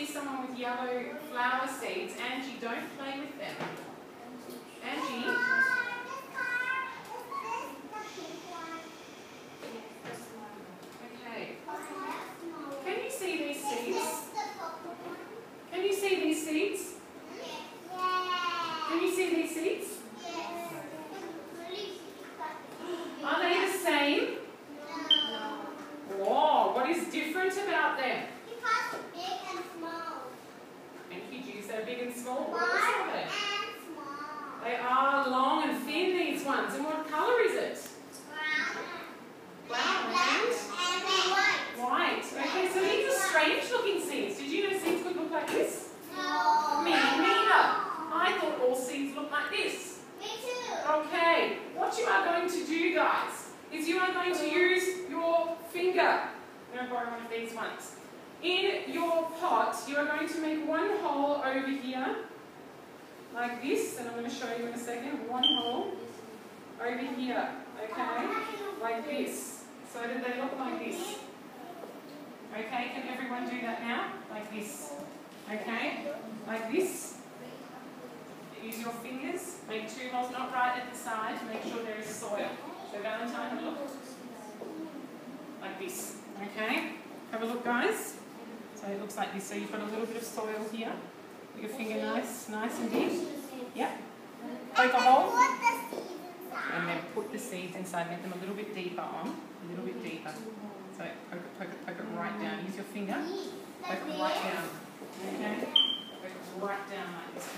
see someone with yellow flower seeds, Angie, don't play with them. Angie? Okay. Can you see these seeds? Can you see these seeds? Can you see these seeds? Are they the same? Whoa, what is different about them? Thank you, Juice. They're big and small. What else are they? They are long and thin, these ones. And what colour is it? Brown and white. Okay, so these are strange looking seeds. Did you know seeds could look like this? No. Me neither. I thought all seeds looked like this. Me too. Okay, what you are going to do, guys, is you are going to uh-huh. use your finger. I'm going to borrow one of these ones. In your pot, you are going to make one hole over here, like this, and I'm going to show you in a second. One hole over here, okay? Like this. So that they look like this. Okay, can everyone do that now? Like this. Okay? Like this. Use your fingers. Make two holes, not right at the side. Make sure there is soil. So Valentine, look. Like this. Okay? Have a look, guys. So it looks like this. So you've got a little bit of soil here. Put your finger nice, nice and deep. Yep. Poke a hole. And then put the seeds inside. Make them a little bit deeper on. A little bit deeper. So poke it, poke it, poke it right down. Use your finger. Poke it right down. Okay? Poke it right down like this.